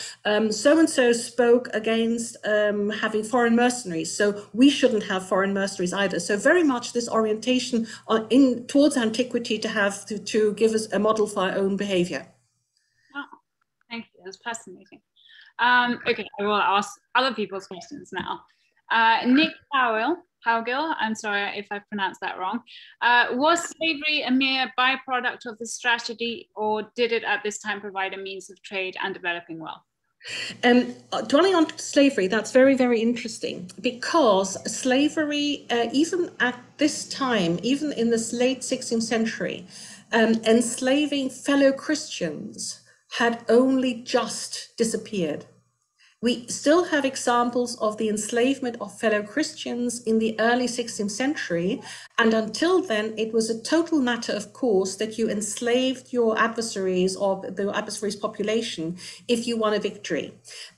So and so spoke against um, having foreign mercenaries, so we shouldn't have foreign mercenaries either. So, very much this orientation on, in towards antiquity to have to, to give us a model for our own behavior. Thank you. That's fascinating. Um, okay, I will ask other people's questions now. Uh, Nick Powell, Howgill, I'm sorry if I pronounced that wrong. Uh, was slavery a mere byproduct of the strategy, or did it at this time provide a means of trade and developing wealth? Um, dwelling on slavery, that's very, very interesting because slavery, uh, even at this time, even in this late 16th century, um, enslaving fellow Christians had only just disappeared. we still have examples of the enslavement of fellow Christians in the early 16th century. And until then, it was a total matter of course that you enslaved your adversaries or the adversaries' population if you won a victory.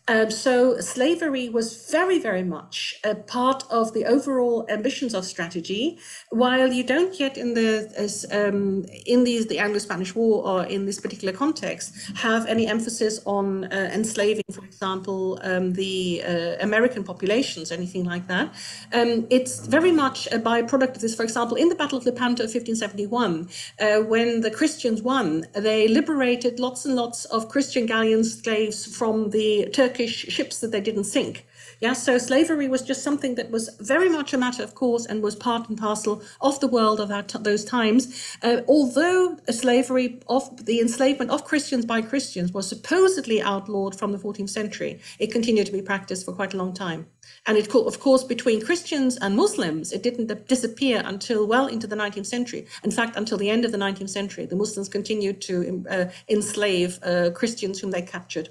Um, so slavery was very, very much a part of the overall ambitions of strategy. While you don't yet in the as, um, in these the Anglo-Spanish War or in this particular context have any emphasis on uh, enslaving, for example, um, the uh, American populations, anything like that. Um, it's very much a byproduct of this. For example, in the Battle of Lepanto of 1571, uh, when the Christians won, they liberated lots and lots of Christian galleon slaves from the Turkish Turkish ships that they didn't sink. Yeah, so slavery was just something that was very much a matter of course and was part and parcel of the world of those times. Uh, although slavery of the enslavement of Christians by Christians was supposedly outlawed from the 14th century, it continued to be practiced for quite a long time. And it, of course, between Christians and Muslims, it didn't disappear until well into the 19th century. In fact, until the end of the 19th century, the Muslims continued to uh, enslave uh, Christians whom they captured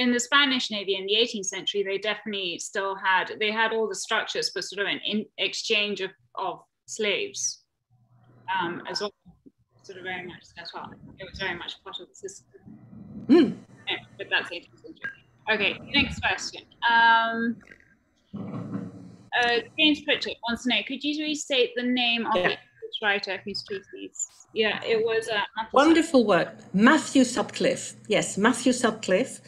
in the Spanish Navy in the 18th century, they definitely still had they had all the structures for sort of an in exchange of, of slaves um, as well, sort of very much as well. It was very much part of the system. Mm. Yeah, but that's 18th century. Okay, next question. Um, uh, James Pritchett wants to know: Could you restate the name of yeah. the writer whose treatise? Yeah, it was uh, wonderful work, Matthew Sutcliffe. Yes, Matthew Sutcliffe.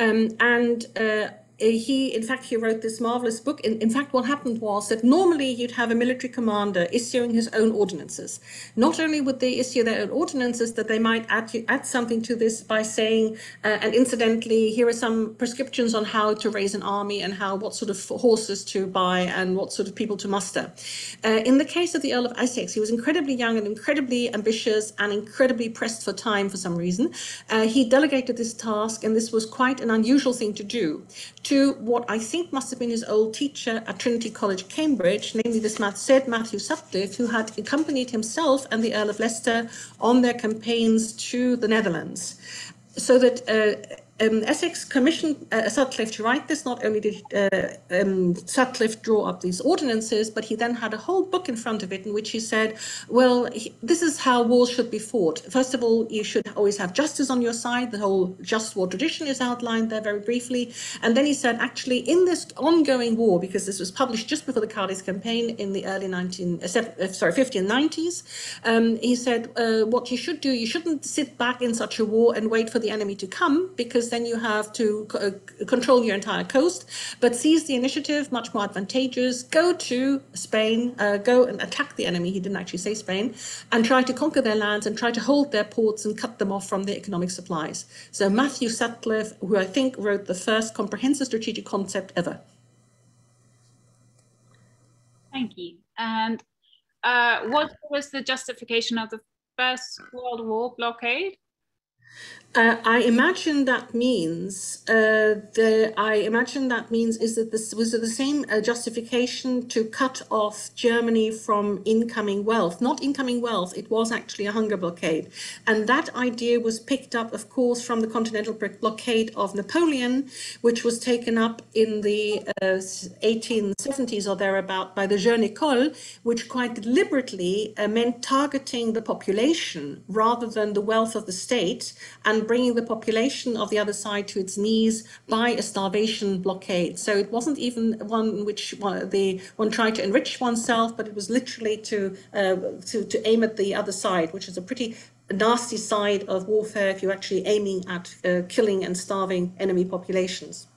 Um, and uh, he, in fact, he wrote this marvelous book. In, in fact, what happened was that normally you'd have a military commander issuing his own ordinances. Not only would they issue their own ordinances, that they might add, add something to this by saying, uh, and incidentally, here are some prescriptions on how to raise an army and how what sort of horses to buy and what sort of people to muster. Uh, in the case of the Earl of Essex, he was incredibly young and incredibly ambitious and incredibly pressed for time for some reason. Uh, he delegated this task, and this was quite an unusual thing to do to what I think must have been his old teacher at Trinity College, Cambridge, namely this said Matthew Sutcliffe, who had accompanied himself and the Earl of Leicester on their campaigns to the Netherlands. So that uh, um, Essex commissioned uh, Sutcliffe to write this. Not only did uh, um, Sutcliffe draw up these ordinances, but he then had a whole book in front of it in which he said, well, he, this is how wars should be fought. First of all, you should always have justice on your side. The whole just war tradition is outlined there very briefly. And then he said, actually, in this ongoing war, because this was published just before the Cadiz campaign in the early 19, uh, uh, sorry, 1590s, um, he said, uh, what you should do, you shouldn't sit back in such a war and wait for the enemy to come, because then you have to uh, control your entire coast. But seize the initiative, much more advantageous. Go to Spain, uh, go and attack the enemy. He didn't actually say Spain, and try to conquer their lands and try to hold their ports and cut them off from their economic supplies. So Matthew Sutcliffe, who I think wrote the first comprehensive strategic concept ever. Thank you. And uh, what was the justification of the First World War blockade? Uh, I imagine that means uh, the I imagine that means is that this was the same uh, justification to cut off Germany from incoming wealth, not incoming wealth. It was actually a hunger blockade, and that idea was picked up, of course, from the continental blockade of Napoleon, which was taken up in the 1870s uh, or thereabout by the Jeune École, which quite deliberately uh, meant targeting the population rather than the wealth of the state and and bringing the population of the other side to its knees by a starvation blockade. So it wasn't even one which one, the, one tried to enrich oneself, but it was literally to, uh, to, to aim at the other side, which is a pretty nasty side of warfare if you're actually aiming at uh, killing and starving enemy populations.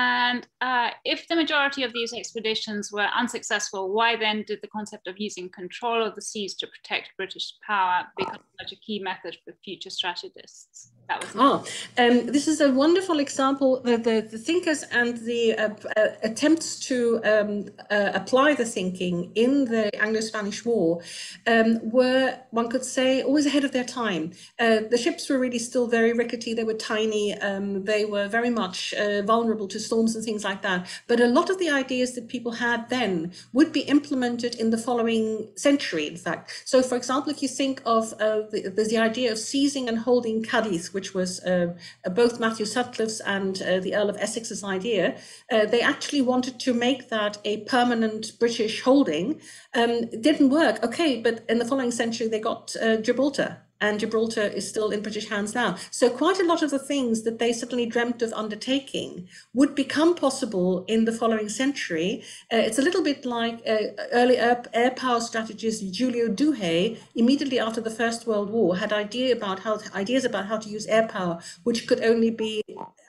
And uh, if the majority of these expeditions were unsuccessful, why then did the concept of using control of the seas to protect British power become such a key method for future strategists? That was oh, um, this is a wonderful example. The, the, the thinkers and the uh, uh, attempts to um, uh, apply the thinking in the Anglo-Spanish War um, were, one could say, always ahead of their time. Uh, the ships were really still very rickety. They were tiny. Um, they were very much uh, vulnerable to storms and things like that. But a lot of the ideas that people had then would be implemented in the following century, in fact. So, for example, if you think of uh, the, there's the idea of seizing and holding Cadiz, which was uh, both Matthew Sutcliffe's and uh, the Earl of Essex's idea, uh, they actually wanted to make that a permanent British holding. Um, didn't work. Okay, but in the following century, they got uh, Gibraltar and Gibraltar is still in British hands now. So quite a lot of the things that they suddenly dreamt of undertaking would become possible in the following century. Uh, it's a little bit like uh, early air, air, power strategist Giulio Douhet, immediately after the First World War, had idea about how ideas about how to use air power, which could only be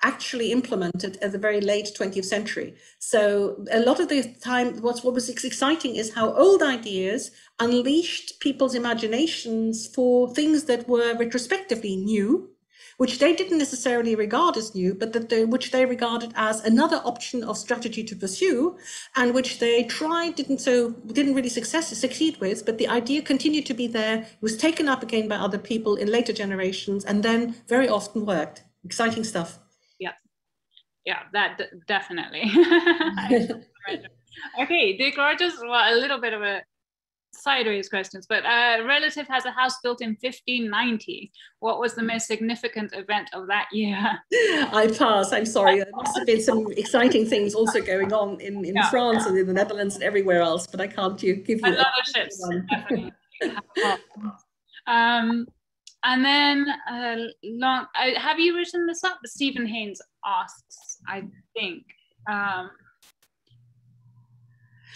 actually implemented at the very late 20th century. So a lot of the time, what's, what was exciting is how old ideas unleashed people's imaginations for things that were retrospectively new, which they didn't necessarily regard as new, but that they, which they regarded as another option of strategy to pursue, and which they tried didn't so didn't really success, succeed with. But the idea continued to be there, was taken up again by other people in later generations, and then very often worked. Exciting stuff yeah, yeah, that definitely. [LAUGHS] [LAUGHS] okay, the gorgeous. Well, a little bit of a sideways questions, but a uh, relative has a house built in 1590. What was the most significant event of that year? [LAUGHS] I pass. I'm sorry. There must have been some [LAUGHS] exciting things also going on in, in yeah, France yeah. and in the Netherlands and everywhere else, but I can't give you. A lot of ships, [LAUGHS] um, and then uh, long, uh, have you written this up? Stephen Haynes asks, I think. Um,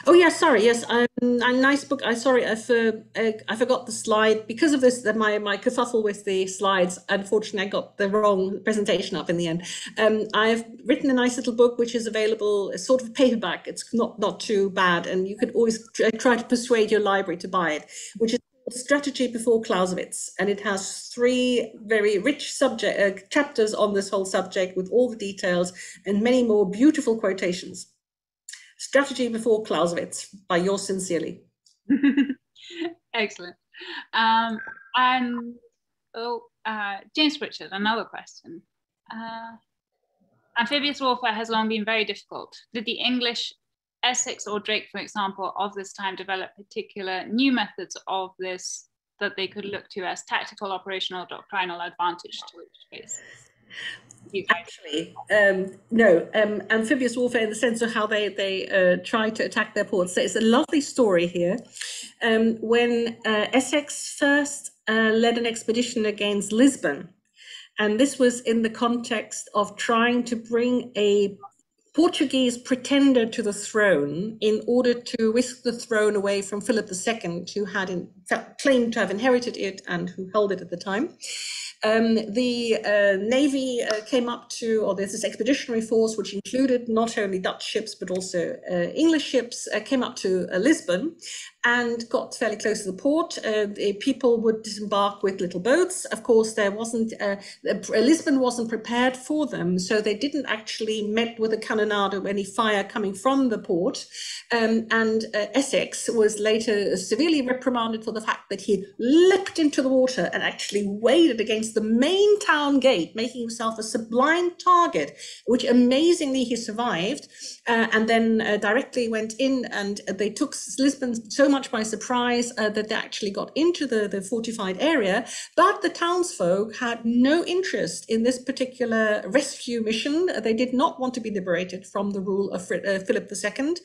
oh yeah, sorry. Yes, um, a nice book. I sorry, I, uh, I forgot the slide because of this. That my my kerfuffle with the slides. Unfortunately, I got the wrong presentation up in the end. Um, I've written a nice little book which is available, a sort of paperback. It's not not too bad, and you could always try to persuade your library to buy it, which is Strategy Before Clausewitz, and it has three very rich subject uh, chapters on this whole subject with all the details and many more beautiful quotations. Strategy Before Clausewitz by yours sincerely. [LAUGHS] Excellent. Um, and oh, uh, James Richard, another question. Uh, amphibious warfare has long been very difficult. Did the English Essex or Drake, for example, of this time develop particular new methods of this that they could look to as tactical, operational, doctrinal advantage to which case? Actually, um, no. Um, amphibious warfare, in the sense of how they they uh, try to attack their ports. So it's a lovely story here. Um, when uh, Essex first uh, led an expedition against Lisbon, and this was in the context of trying to bring a Portuguese pretender to the throne in order to whisk the throne away from Philip II, who had in, claimed to have inherited it and who held it at the time. Um, the uh, Navy uh, came up to, or there's this expeditionary force, which included not only Dutch ships, but also uh, English ships, uh, came up to uh, Lisbon and got fairly close to the port. Uh, the people would disembark with little boats. Of course, there wasn't Lisbon wasn't prepared for them, so they didn't actually met with a cannonade or any fire coming from the port. Um, and Essex was later severely reprimanded for the fact that he leapt into the water and actually waded against the main town gate, making himself a sublime target, which amazingly he survived, uh, and then uh, directly went in and they took Lisbon so much by surprise uh, that they actually got into the, the fortified area. But the townsfolk had no interest in this particular rescue mission. They did not want to be liberated from the rule of uh, Philip II.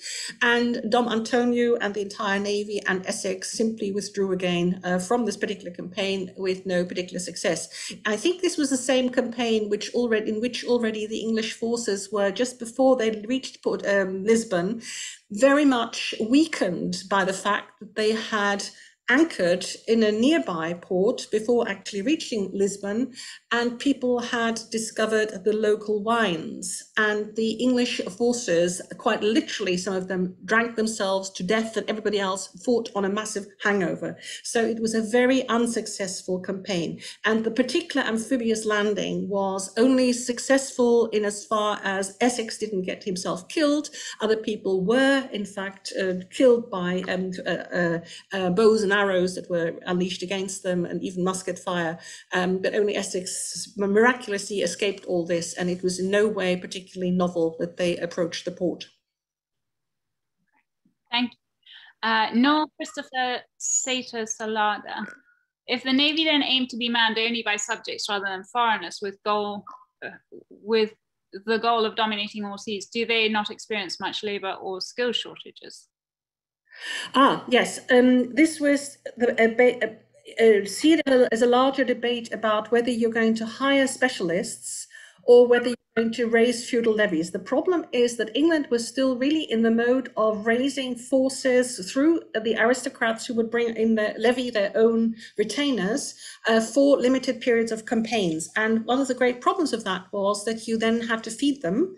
And Dom Antonio and the entire navy and Essex simply withdrew again uh, from this particular campaign with no particular success. I think this was the same campaign which already in which already the English forces were just before they reached Port, um, Lisbon very much weakened by the fact that they had anchored in a nearby port before actually reaching Lisbon, and people had discovered the local wines. And the English forces, quite literally, some of them drank themselves to death, and everybody else fought on a massive hangover. So it was a very unsuccessful campaign. And the particular amphibious landing was only successful in as far as Essex didn't get himself killed. Other people were, in fact, uh, killed by um, uh, uh, uh bows and arrows that were unleashed against them and even musket fire. Um, but only Essex miraculously escaped all this, and it was in no way particularly novel that they approached the port. Thank you. Uh, no, Christopher Sater Salada if the navy then aimed to be manned only by subjects rather than foreigners with goal uh, with the goal of dominating all seas, do they not experience much labor or skill shortages? Ah, yes. Um, this was the, a, a, see it as a larger debate about whether you're going to hire specialists or whether going to raise feudal levies. The problem is that England was still really in the mode of raising forces through the aristocrats who would bring in the levy their own retainers uh, for limited periods of campaigns. And one of the great problems of that was that you then had to feed them.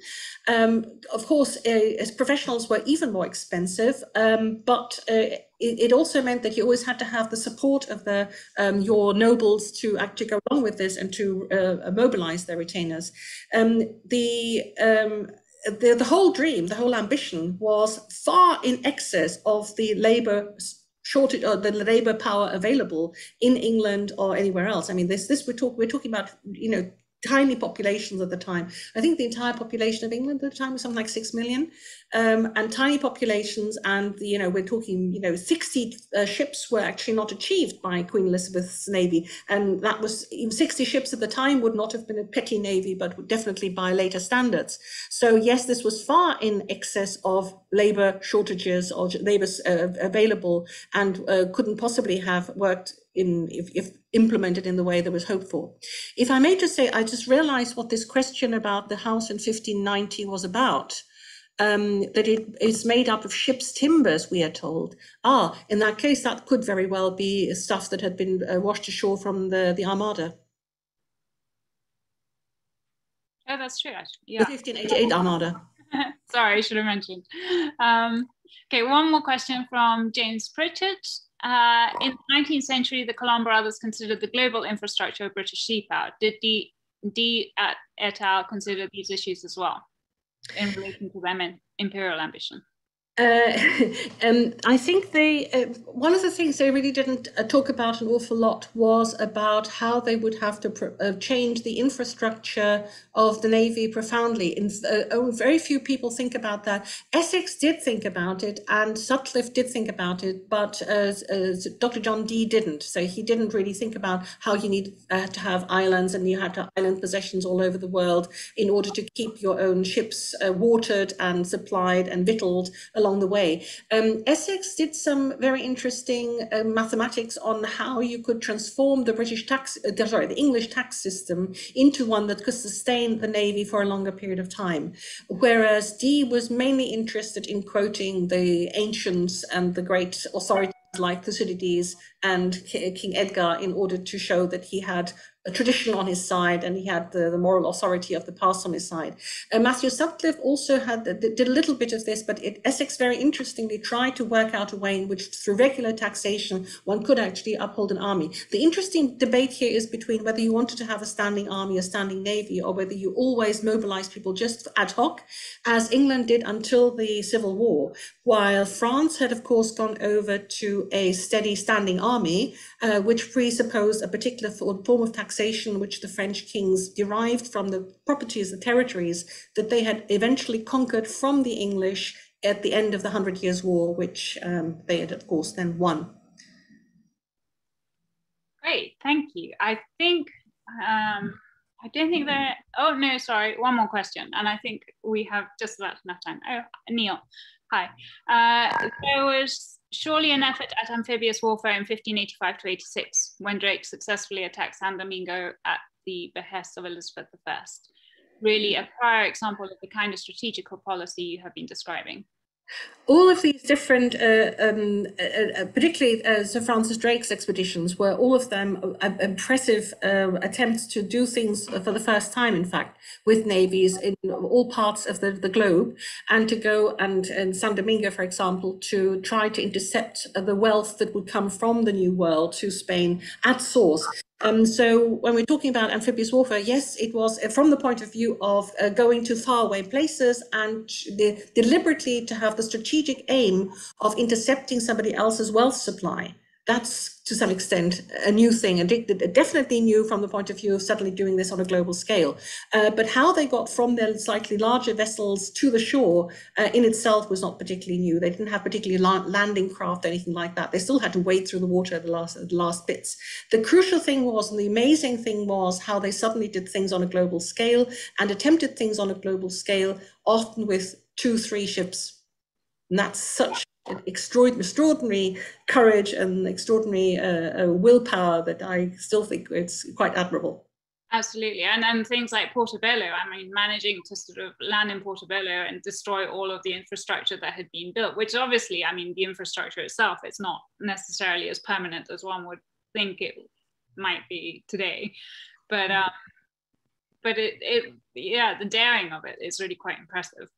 Um, of course, uh, as professionals were even more expensive, um, but uh, it, also meant that you always had to have the support of the um, your nobles to actually go along with this and to uh, mobilize their retainers. Um, the, um, the the whole dream, the whole ambition was far in excess of the labor shortage or the labor power available in England or anywhere else. I mean, this this we're talking we're talking about you know tiny populations at the time. I think the entire population of England at the time was something like six million, um, and tiny populations. And you know, we're talking, you know, 60 uh, ships were actually not achieved by Queen Elizabeth's navy, and that was 60 ships at the time would not have been a petty navy, but definitely by later standards. So yes, this was far in excess of labour shortages or labour uh, available, and uh, couldn't possibly have worked in if, if, implemented in the way that was hoped for. If I may just say, I just realized what this question about the house in 1590 was about. Um, that it is made up of ship's timbers, we are told. Ah, in that case, that could very well be stuff that had been uh, washed ashore from the, the Armada. Oh, that's true, actually. Yeah. The 1588 Armada. [LAUGHS] Sorry, I should have mentioned. Um, okay, one more question from James Pritchard. Uh, in the 19th century, the Colomb brothers considered the global infrastructure of British sea power. Did Dee, Dee et al. consider these issues as well in relation to their imperial ambition? Uh, [LAUGHS] um, I think they uh, one of the things they really didn't uh, talk about an awful lot was about how they would have to uh, change the infrastructure of the navy profoundly. In, uh, oh, very few people think about that. Essex did think about it, and Sutcliffe did think about it, but Dr. John Dee didn't. So he didn't really think about how you need to have islands and you had to island possessions all over the world in order to keep your own ships watered and supplied and victualled along the way. Um, Essex did some very interesting uh, mathematics on how you could transform the British tax, uh, sorry, the English tax system into one that could sustain the navy for a longer period of time. Whereas Dee was mainly interested in quoting the ancients and the great authorities like Thucydides and King Edgar in order to show that he had tradition on his side and he had the, the moral authority of the past on his side. Uh, Matthew Sutcliffe also had did a little bit of this, but it, Essex very interestingly tried to work out a way in which through regular taxation one could actually uphold an army. The interesting debate here is between whether you wanted to have a standing army, a standing navy, or whether you always mobilize people just ad hoc, as England did until the Civil War, while France had of course gone over to a steady standing army, uh, which presupposed a particular form of taxation which the French kings derived from the properties, the territories that they had eventually conquered from the English at the end of the Hundred Years' War, which um, they had, of course, then won. Great, thank you. I think, um, I don't think there, oh no, sorry, one more question. And I think we have just about enough time. Oh, Neil, hi. Uh, there was surely an effort at amphibious warfare in 1585 to 86 when Drake successfully attacked San Domingo at the behest of Elizabeth I. Really a prior example of the kind of strategical policy you have been describing all of these different, uh, um, uh, uh, particularly uh, Sir Francis Drake's expeditions, were all of them uh, impressive uh, attempts to do things for the first time, in fact, with navies in all parts of the, the globe, and to go and in San Domingo, for example, to try to intercept the wealth that would come from the New World to Spain at source. Um, so when we're talking about amphibious warfare, yes, it was uh, from the point of view of uh, going to faraway places and deliberately to have the strategic aim of intercepting somebody else's wealth supply. That's to some extent a new thing and definitely new from the point of view of suddenly doing this on a global scale. Uh, but how they got from their slightly larger vessels to the shore uh, in itself was not particularly new. They didn't have particularly landing craft, or anything like that. They still had to wade through the water the last, the last bits. The crucial thing was, and the amazing thing was, how they suddenly did things on a global scale and attempted things on a global scale, often with two, three ships. And that's such extraordinary courage and extraordinary uh, uh, willpower that I still think it's quite admirable. Absolutely, and and things like Portobello. I mean, managing to sort of land in Portobello and destroy all of the infrastructure that had been built, which obviously, I mean, the infrastructure itself, it's not necessarily as permanent as one would think it might be today, but um, but it it yeah, the daring of it is really quite impressive.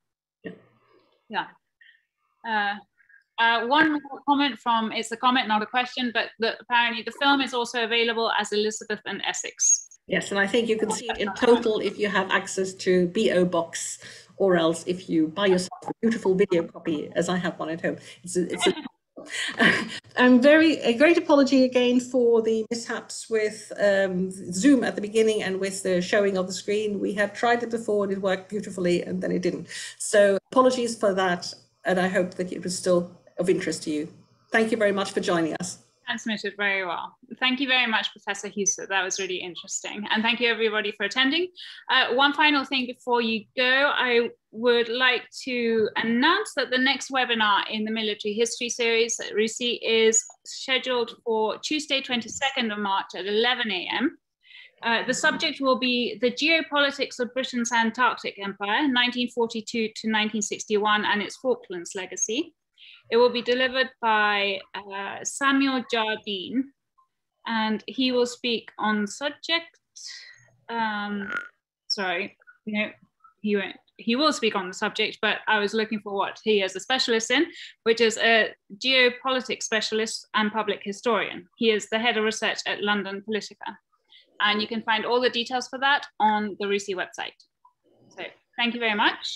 Yeah. Uh, uh, one more comment from, it's a comment, not a question, but the, apparently the film is also available as Elizabeth and Essex. Yes, and I think you can see it in total if you have access to BO Box or else if you buy yourself a beautiful video copy, as I have one at home. It's a, it's a [LAUGHS] [LAUGHS] I'm very a great apology again for the mishaps with um, Zoom at the beginning and with the showing of the screen. We have tried it before and it worked beautifully and then it didn't. So apologies for that. And I hope that it was still of interest to you. Thank you very much for joining us. Transmitted very well. Thank you very much, Professor Heuser. That was really interesting. And thank you everybody for attending. Uh, one final thing before you go, I would like to announce that the next webinar in the military history series at RUSI is scheduled for Tuesday, 22nd of March at 11 a.m. Uh, the subject will be the geopolitics of Britain's Antarctic Empire, 1942 to 1961, and its Falklands legacy. It will be delivered by uh, Samuel Jardine, and he will speak on subject. Um, sorry, no, he won't. He will speak on the subject, but I was looking for what he is a specialist in, which is a geopolitics specialist and public historian. He is the head of research at London Politica. And you can find all the details for that on the RUSI website. So thank you very much.